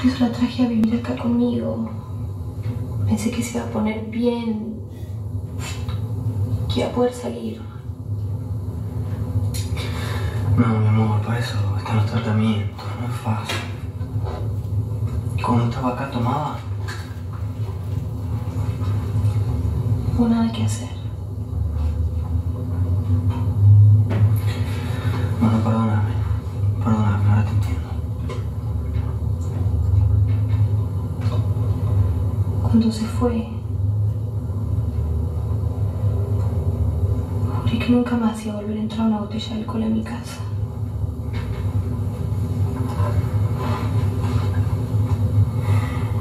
Por eso la traje a vivir acá conmigo. Pensé que se iba a poner bien, que iba a poder salir. No, mi amor, para eso están los tratamientos, no es fácil. ¿Y cuando estaba acá tomaba? No hubo nada que hacer. Fue, juré que nunca más iba a volver a entrar una botella de alcohol en mi casa.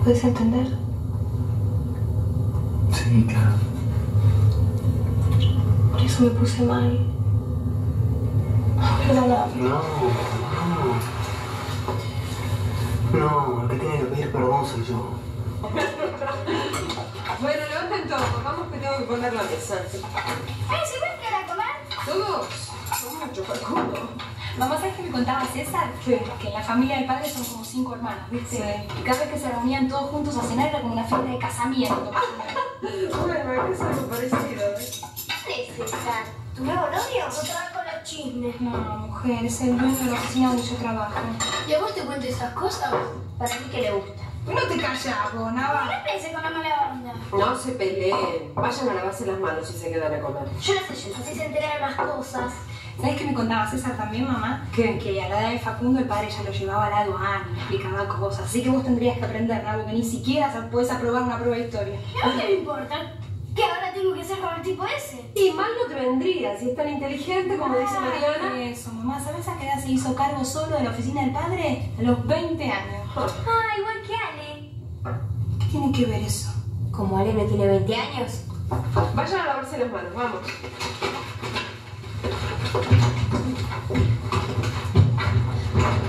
¿Puedes entender? Sí, claro. Por eso me puse mal. No, no. No, el que tiene que pedir perdón soy yo. Bueno, levanten todo, vamos que tengo que poner la mesa. ¡Ay, ¿se puede quedar a comer? ¿Todos? Son muchos, calculo. Mamá, ¿sabes qué me contaba César? ¿Qué? Que en la familia del padre son como cinco hermanos, ¿viste? Y cada vez que se reunían todos juntos a cenar era como una fiesta de casamiento. Bueno, es algo parecido, ¿eh? ¿Qué es César? ¿Tu nuevo novio? Otra con los chismes. No, mujer, es el dueño de la oficina donde yo trabajo. ¿Y a vos te cuento esas cosas? Para mí que le gusta. No te callas, vos, Nava. No pensé con la mala onda. No se peleen. Vayan a lavarse las manos si se quedan a comer. Yo no sé yo, así se entera de más cosas. ¿Sabes qué me contaba César también, mamá? ¿Qué? Que a la edad de Facundo el padre ya lo llevaba a la aduana y explicaba cosas. Así que vos tendrías que aprender, algo que ni siquiera podés aprobar una prueba de historia. No me importa. ¿Qué ahora tengo que ser como el tipo ese? Y mal no te vendría si es tan inteligente como dice Mariana. Eso, mamá, ¿sabes a qué edad se hizo cargo solo de la oficina del padre? A los 20 años. Ah, igual que Ale. ¿Qué tiene que ver eso? Como Ale no tiene 20 años. Vayan a lavarse las manos, vamos.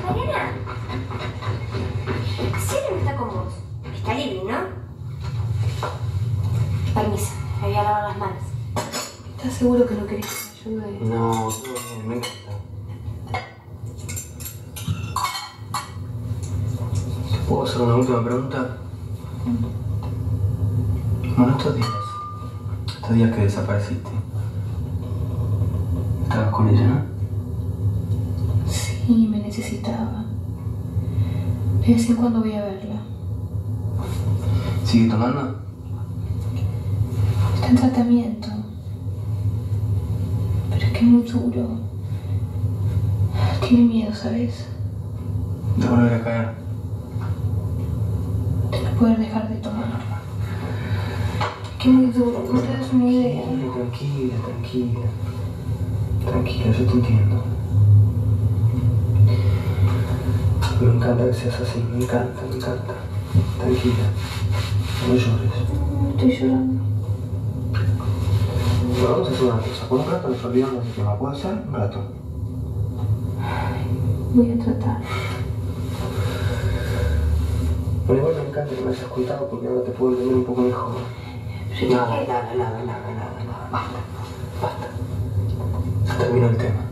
Mariana. Si está con vos, está libre, ¿no? Permiso, me voy a lavar las manos. ¿Estás seguro que no querés que me ayude? No, todo bien, me encanta. ¿Te puedo hacer una última pregunta? Bueno, estos días, estos días que desapareciste, estabas con ella, ¿no? Sí, me necesitaba. De vez en cuando voy a verla. ¿Sigue tomando? Está en tratamiento. Pero es que es muy duro. Tiene miedo, ¿sabes? De volver a caer. De no poder dejar de tomar. Que es muy duro, no te das una idea. Tranquila, tranquila. Tranquila, yo te entiendo. Me encanta que seas así, me encanta, me encanta. Tranquila, no llores. Estoy llorando. Bueno, vamos a hacer una cosa. Por un rato nos olvidamos del tema. ¿Puede ser? Un rato. Voy a tratar. Pero igual me encanta que me hayas contado porque ahora te puedo entender un poco mejor. Nada, nada, nada, nada, nada, nada. Basta, basta. Se terminó el tema.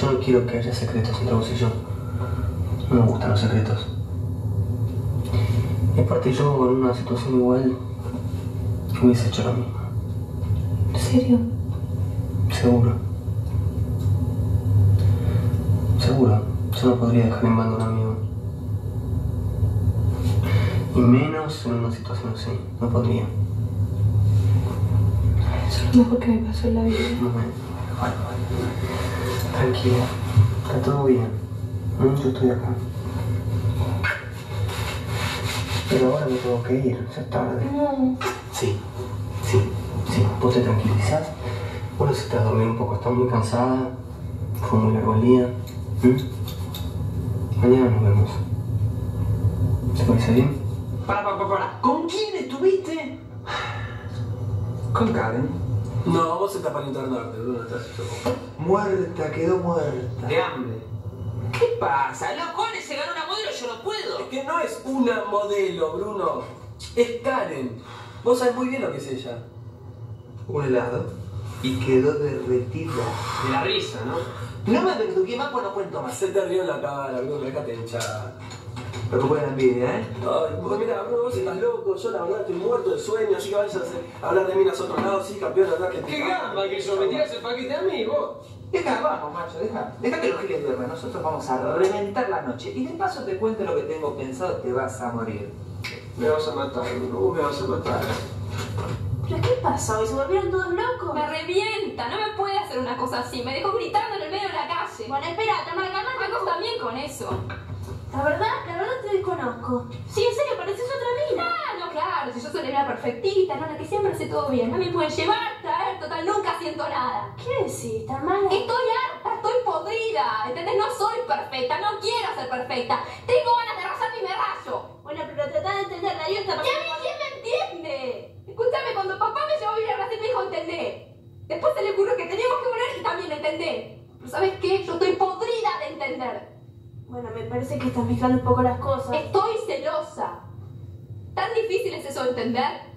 Yo no quiero que haya secretos entre vos y yo. No me gustan los secretos. Y aparte yo en una situación igual hubiese hecho lo mismo. ¿En serio? Seguro. Seguro. Yo no podría dejar en banda a un amigo. Y menos en una situación así. No podría. Mejor que me pasó en la vida. No. Tranquila. Está todo bien. Mm, Yo estoy acá. Pero ahora me tengo que ir. Ya es tarde. No. Sí, sí, sí. Vos te tranquilizás. Vos necesitas dormir un poco. Estás muy cansada. Fue muy largo el día. ¿Mm? Mañana nos vemos. ¿Te parece bien? Para, para, para, para. ¿Con quién estuviste? Con Karen. No, vos estás para internarte, Bruno, estás hecho Muerta, quedó muerta. De hambre. ¿Qué pasa? Los cones se ganó una modelo, yo no puedo. Es que no es una modelo, Bruno. Es Karen. Vos sabés muy bien lo que es ella. Un helado. Y quedó derretida. De la risa, ¿no? No me verdugué más, pues no cuento más. Se te rió en la cara, Bruno, déjate hinchar. Recupera la envidia, ¿eh? Ay, pues mira, Bruno, vos estás loco, yo la verdad estoy muerto de sueño, así que vayas a hablar de minas a otro lado, sí, campeón, la verdad que... ¿Qué gamba que yo? ¿Me tiras el paquete a mí, vos? Deja, vamos, macho, deja. Deja que los giles duerman. Nosotros vamos a reventar la noche. Y de paso te cuento lo que tengo pensado, te vas a morir. Me vas a matar, vos me vas a matar. ¿Pero qué pasó? ¿Y se volvieron todos locos? Me revienta, no me puede hacer una cosa así. Me dejó gritando en el medio de la calle. Bueno, espera, Tamara, calmate. Vos también con eso. La verdad, la verdad te desconozco. Sí, en serio, pareces otra mina. Ah, no, claro, si yo soy la perfectita, no, la que siempre hace todo bien. No me pueden llevar, traer, total, nunca siento nada. ¿Qué decís, Tamara? Estoy harta, estoy podrida, ¿entendés? No soy perfecta, no quiero ser perfecta. Tengo ganas de rasarme y me rayo. Bueno, pero trata de entender, Darío está ¿Y a mí quién me entiende? Escúchame, cuando papá me llevó a vivir a Brasil me dijo entender. Después se le ocurrió que teníamos que volver y también entender. Pero ¿sabes qué? Yo estoy podrida de entender. Bueno, me parece que estás mezclando un poco las cosas. Estoy celosa. ¿Tan difícil es eso de entender?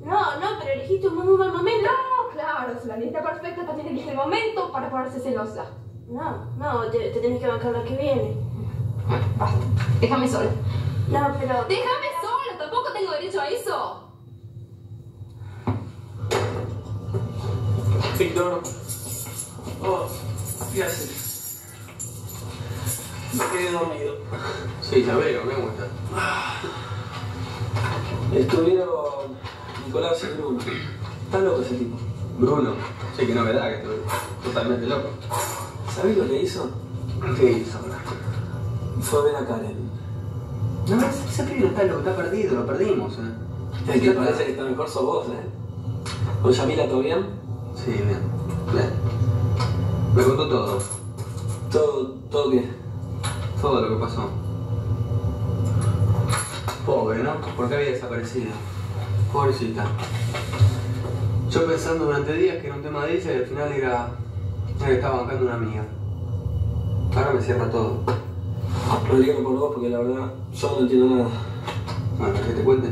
No, no, pero elegiste un muy mal momento. No, claro, si la lista perfecta también elige el momento para ponerse celosa. No, no, te, te tenés que bancar la que viene. Basta, déjame sola. No, pero... Déjame sola, tampoco tengo derecho a eso. Víctor. Oh, ¿qué haces? Quedé dormido. Sí, ya veo, me gusta. Estuvieron Nicolás y Bruno. Está loco ese tipo. Bruno, sí, qué novedad, que estoy totalmente loco. ¿Sabés lo que hizo? ¿Qué hizo? Fue a ver a Karen. No, ese pibe está loco, está perdido, lo perdimos, ¿eh? El que parece que está mejor sos vos, ¿eh? ¿Con Yamila todo bien? Sí, bien, bien. Me contó todo, Todo, todo bien. Todo lo que pasó. Pobre, ¿no? Porque había desaparecido. Pobrecita. Yo pensando durante días que era un tema de ella y al final era, era que estaba bancando una amiga. Ahora me cierra todo. Rodrigo por vos porque la verdad yo no entiendo nada. Bueno, que te cuente.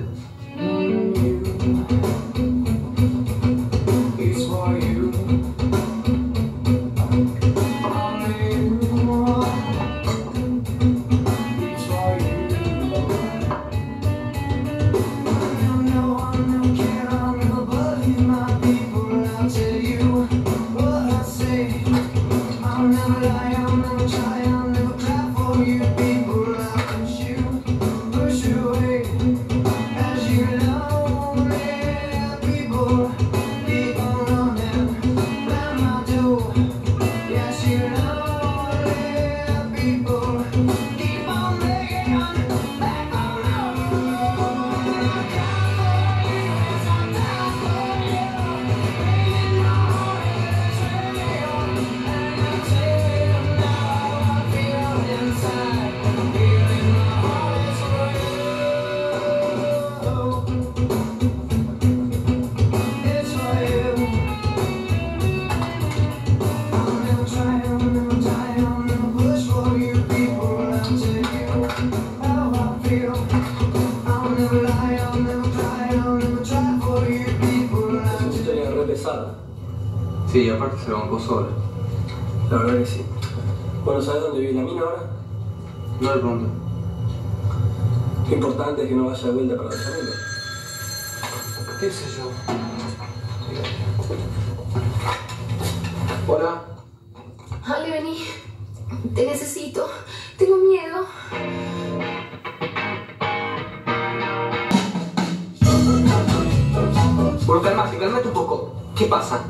Es Bueno, ¿sabes dónde vive la mina ahora? No le pregunto. Lo importante es que no vaya de vuelta para los amigos. ¿Qué sé yo? Hola. Ale, vení. Te necesito. Tengo miedo. Bueno, calmate, calmate un poco. ¿Qué pasa?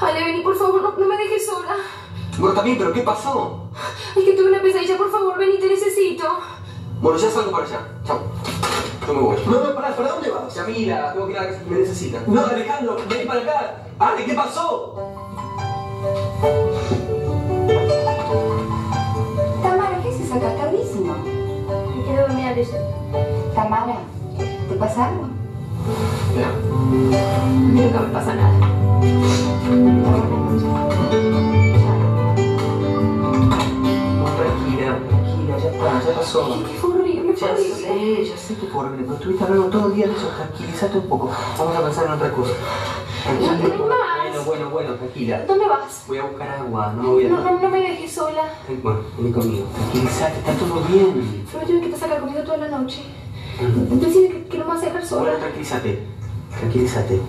Ale, vení, por favor, no, no me dejes sola. Bueno, también, pero ¿qué pasó? Es que tuve una pesadilla, por favor, vení, te necesito. Bueno, ya salgo para allá. Chao. Yo me voy. No, no, pará, ¿para dónde vas? Yamila, tengo que ir a la me necesita. No, Alejandro, vení para acá. Ale, ¿qué pasó? Tamara, ¿qué haces acá? Tardísimo. Me quiero dormir a leer. Tamara, ¿te pasa algo? Nunca me pasa nada. Pasó. Fue horrible, fue Ya horrible. sé, ya sé que fue horrible, pero estuviste hablando todo el día de eso, tranquilízate un poco. Vamos a pensar en otra cosa. No, hay más. Bueno, bueno, bueno, tranquila. ¿Dónde vas? Voy a buscar agua, no me voy a... No, no, no me dejes sola. Bueno, vení conmigo. Tranquilízate, está todo bien. Pero yo que te sacar conmigo toda la noche. Decide que, que no me vas a dejar sola. Bueno, tranquilízate. Tranquilízate.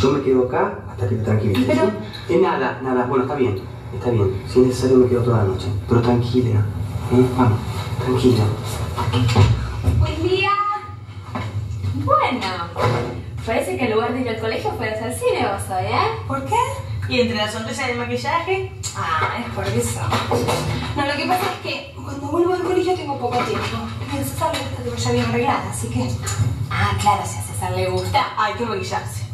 Yo me quedo acá hasta que te tranquilices. Pero- ¿sí? Eh, nada, nada. Bueno, está bien. Está bien. Si es necesario me quedo toda la noche. Pero tranquila. ¿Eh? Tranquila. Buen día. Bueno, parece que en lugar de ir al colegio fueras al cine vos hoy, ¿eh? ¿Por qué? ¿Y entre la sonrisa y el maquillaje? Ah, es por eso. No, lo que pasa es que cuando vuelvo al colegio tengo poco tiempo. A César le gusta que vaya bien arreglada, así que... Ah, claro, si a César le gusta. Hay que maquillarse.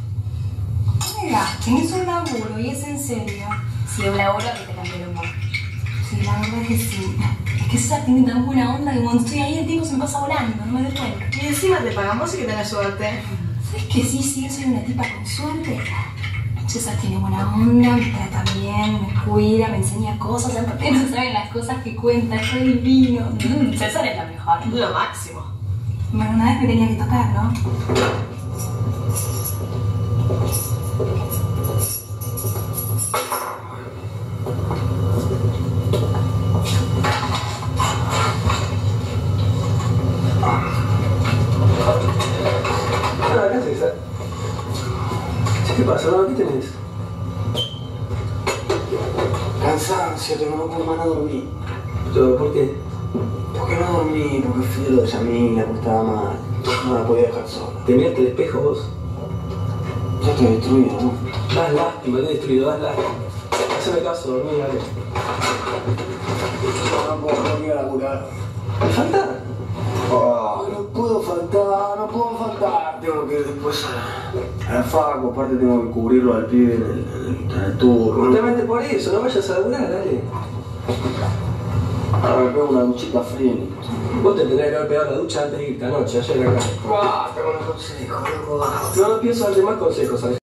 Mira, tenés un laburo y es en serio. Si un laburo que te cambie el humor. Sí, la verdad que sí. Es que César tiene tan buena onda que cuando estoy ahí el tiempo se me pasa volando, no me doy cuenta. Y encima te pagamos y que tengas suerte. ¿Sabes que sí, sí, yo soy una tipa con suerte? César tiene buena onda, me trata bien, me cuida, me enseña cosas, aparte no saben las cosas que cuenta, es divino. Mm, César es lo mejor. Lo máximo. Bueno, una vez me tenía que tocar, ¿no? ¿Qué pasa? no? ¿Qué tenés? Cansancio, tengo no puedo más no dormir. Yo, ¿Por qué? ¿Por qué no dormí? Porque fui a lo de Yamila, porque estaba mal. No la podía dejar sola. ¿Te miraste el espejo vos? Ya estoy destruido, ¿no? Das lástima, te he destruido, das lástima. Haceme caso, dormí, dale. No puedo dormir a la curar. ¿Me falta? Tengo que ir después a, a la facu, aparte tengo que cubrirlo al pibe en el, en el, en el turno. Justamente por eso, no vayas a laburar, dale. Ahora me pego una duchita fría. Vos te tendrías que haber pegado la ducha antes de irte anoche, ayer acá. Basta con los consejos, loco. No, no pienso darte más consejos, ¿sabes?